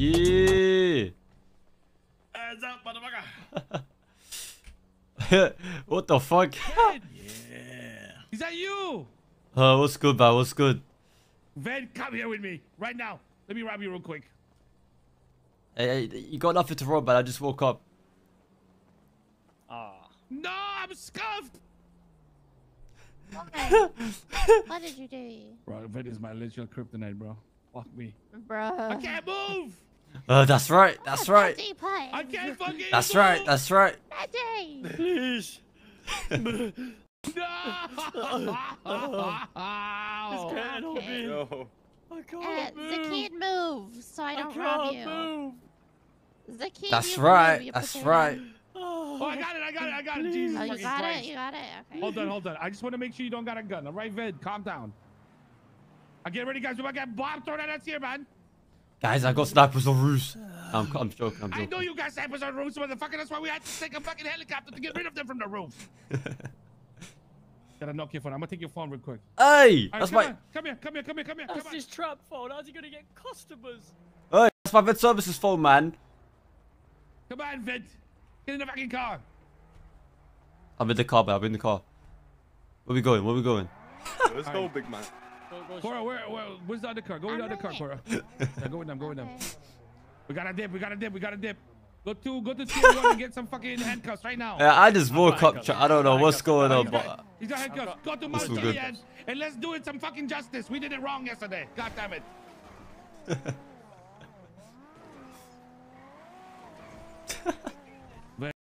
Yeah. Hands up, motherfucker. what the fuck? Yeah. Is that you? Uh, what's good, bro? What's good? Ven, come here with me right now. Let me rob you real quick. Hey, hey, you got nothing to rob, but I just woke up. Ah. No, I'm scuffed. Why? what did you do? Bro, Ven is my literal kryptonite, bro. Fuck me. Bro. I can't move. Uh, that's right. That's right. Daddy play. I can't fucking That's move. right. That's right. Daddy. Please. No. Can't help Okay. me. Yo. I Uh, can't the move. kid move so I I don't rob you. move. The kid. That's you right. Move, you That's right. hand- Oh, I got it. I got it. I got it. Jesus Oh, you got Christ. it. You got it. Okay. Hold on, hold on. I just want to make sure you don't got a gun. All right, Ved, calm down. I get ready, guys. We might get Bob thrown at us here, man. Guys, I got snipers on roofs. I'm, I'm joking. I'm I know you got snipers on roofs, motherfucker. That's why we had to take a fucking helicopter to get rid of them from the roof. Gotta knock your phone. I'm gonna take your phone real quick. Hey, All right, that's come my. on. Come here, come here, come here, come here. That's Come on. his trap phone. How's he gonna get customers? Hey, that's my vet services phone, man. Come on, Vid. Get in the fucking car. I'm in the car, man. I'm in the car. Where we going? Where we going? Let's go, big man. Go, go, Cora, where, where, where's the other car? Go with the I'm other car, ready. Cora. Yeah, go with them, go with them. We gotta dip, we gotta dip, we gotta dip. Go to, go to tier one and get some fucking handcuffs right now. Yeah, I just woke up. I don't know what's going on, but got, he's got handcuffs. Go to This Mount is and let's do it some fucking justice. We did it wrong yesterday. God damn it.